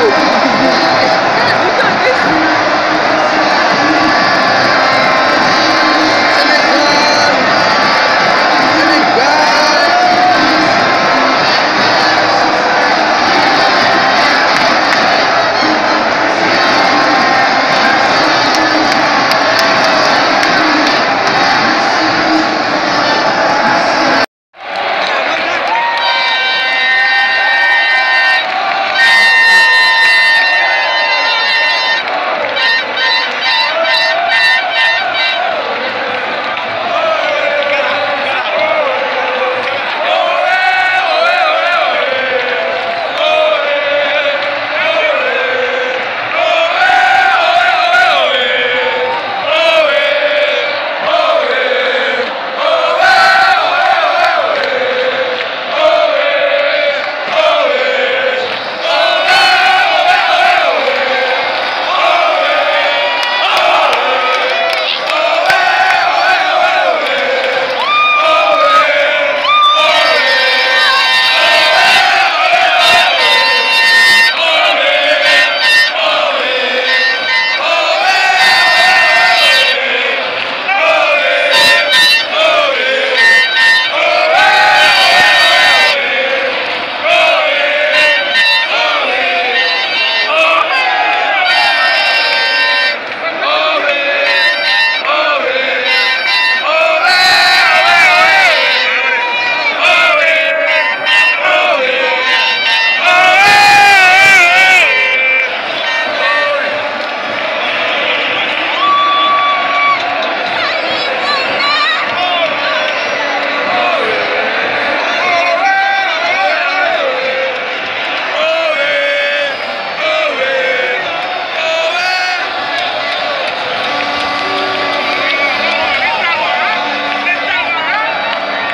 Woo!